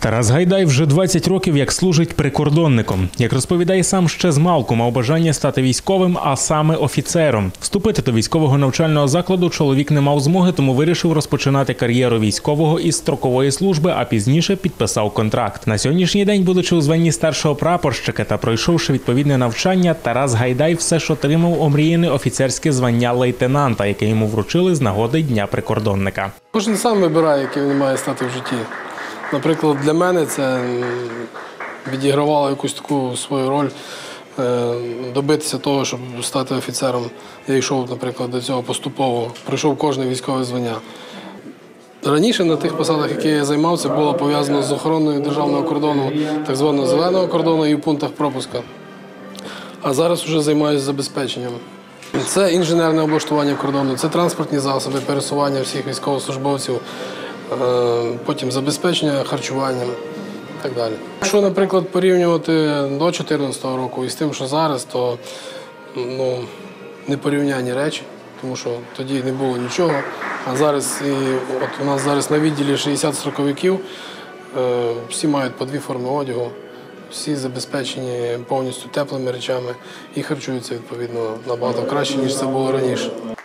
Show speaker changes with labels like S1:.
S1: Тарас Гайдай вже 20 років як служить прикордонником. Як розповідає сам ще з малку, мав бажання стати військовим, а саме офіцером. Вступити до військового навчального закладу чоловік не мав змоги, тому вирішив розпочинати кар'єру військового із строкової служби, а пізніше підписав контракт. На сьогоднішній день, будучи у званні старшого прапорщика та пройшовши відповідне навчання, Тарас Гайдай все ж отримав омріяне офіцерське звання лейтенанта, яке йому вручили з нагоди Дня прикордонника.
S2: Кожен сам вибирає, яким він має стати в житті. Наприклад, для мене це відігравало якусь таку свою роль е, добитися того, щоб стати офіцером. Я йшов, наприклад, до цього поступово, пройшов кожне військове звання. Раніше на тих посадах, які я займав, це було пов'язано з охороною державного кордону, так званого зеленого кордону і в пунктах пропуска. А зараз вже займаюся забезпеченням. Це інженерне облаштування кордону, це транспортні засоби, пересування всіх військовослужбовців, потім забезпечення харчуванням і так далі. Якщо, наприклад, порівнювати до 2014 року і з тим, що зараз, то ну, непорівнянні речі, тому що тоді не було нічого. А зараз і от у нас зараз на відділі 60 строковиків, е, всі мають по дві форми одягу. Всі забезпечені повністю теплими речами і харчуються відповідно набагато краще, ніж це було раніше.